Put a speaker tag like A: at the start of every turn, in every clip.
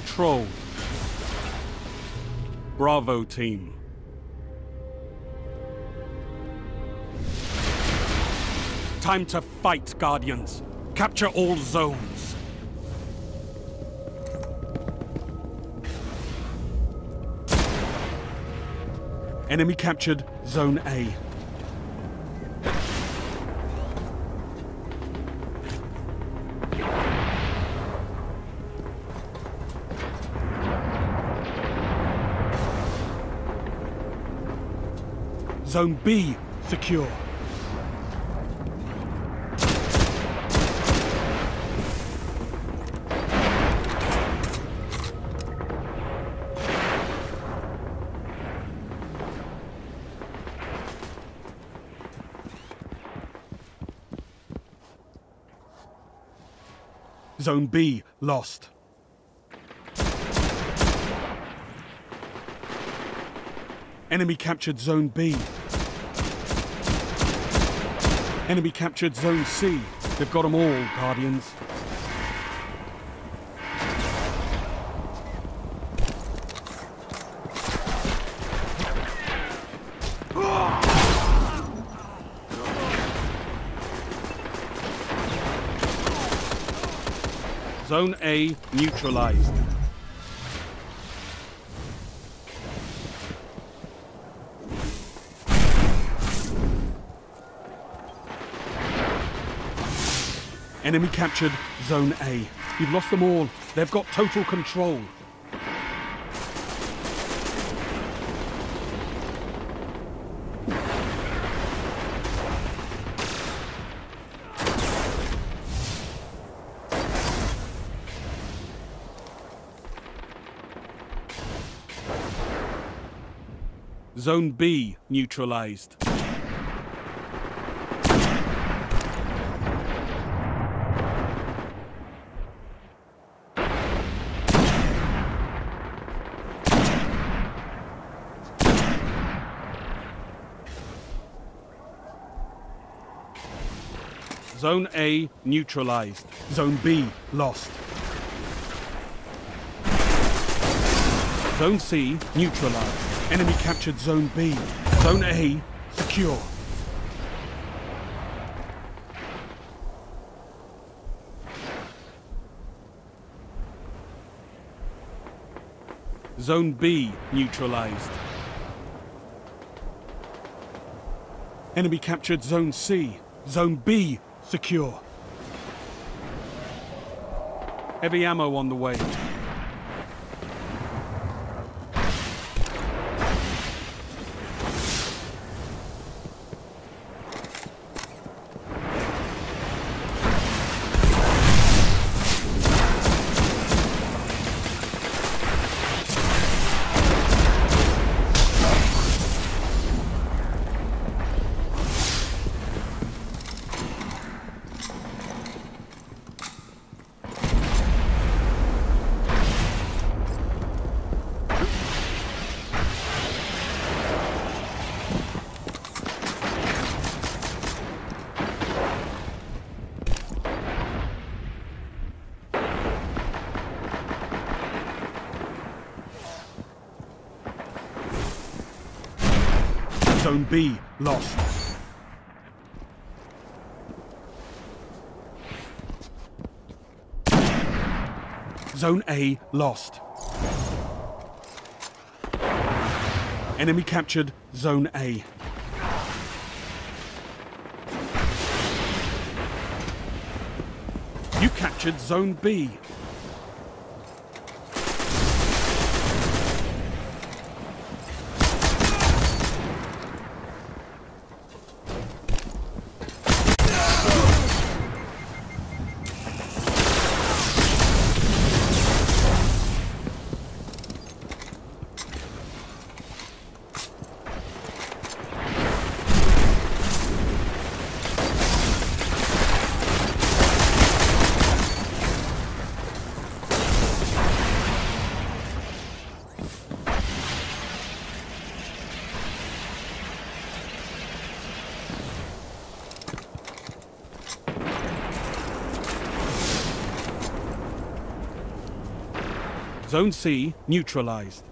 A: control. Bravo team. Time to fight, Guardians. Capture all zones. Enemy captured Zone A. Zone B secure. Zone B lost. Enemy captured Zone B. Enemy captured Zone C. They've got them all, Guardians. Zone A neutralized. Enemy captured Zone A. You've lost them all. They've got total control. Zone B neutralized. Zone A neutralized. Zone B lost. Zone C neutralized. Enemy captured Zone B. Zone A secure. Zone B neutralized. Enemy captured Zone C. Zone B secure. Heavy ammo on the way. Zone B lost. Zone A lost. Enemy captured Zone A. You captured Zone B. Zone C neutralized.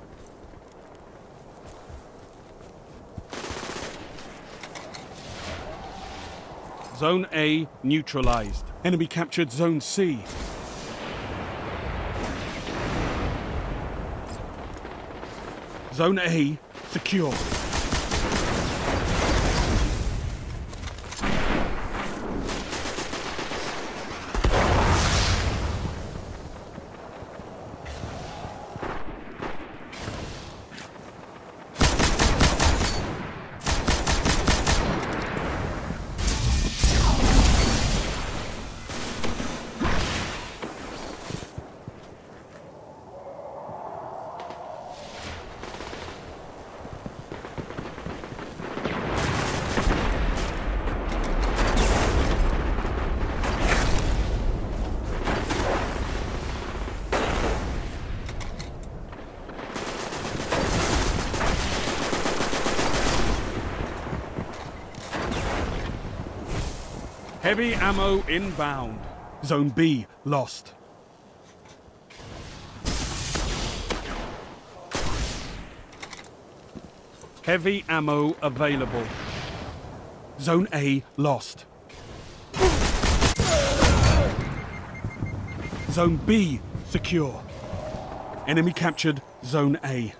A: Zone A neutralized. Enemy captured Zone C. Zone A secure. Heavy ammo inbound. Zone B lost. Heavy ammo available. Zone A lost. Zone B secure. Enemy captured Zone A.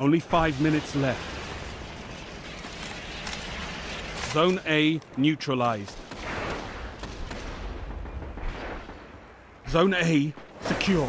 A: Only five minutes left. Zone A neutralized. Zone A secure.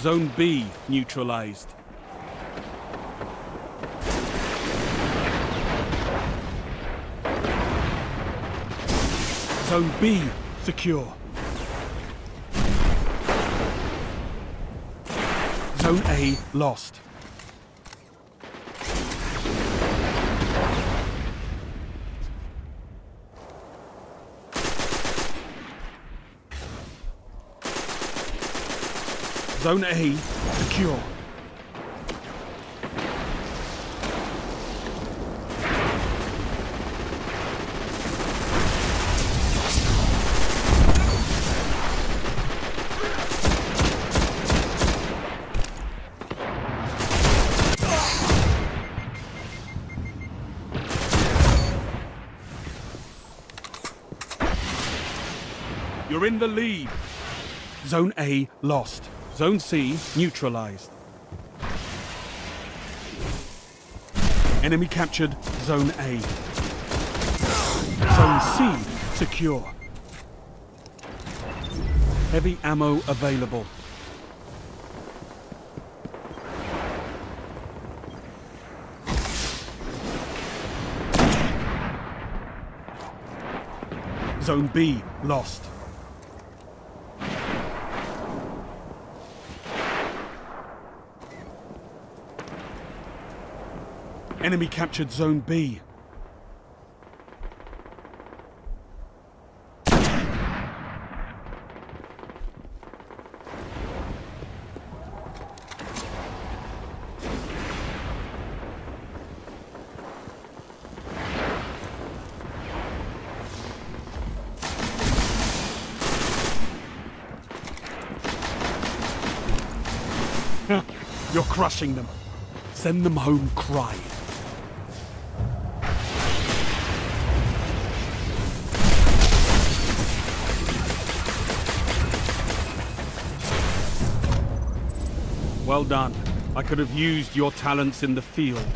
A: Zone B neutralized. Zone B secure. Zone A lost. Zone A secure. You're in the lead. Zone A lost. Zone C neutralized. Enemy captured Zone A. Zone C secure. Heavy ammo available. Zone B lost. Enemy captured Zone B. You're crushing them. Send them home crying. Well done. I could have used your talents in the field.